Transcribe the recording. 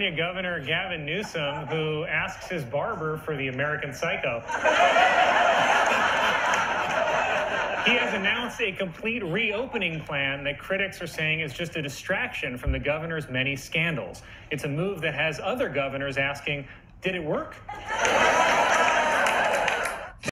California Governor Gavin Newsom, who asks his barber for the American Psycho. He has announced a complete reopening plan that critics are saying is just a distraction from the governor's many scandals. It's a move that has other governors asking, did it work?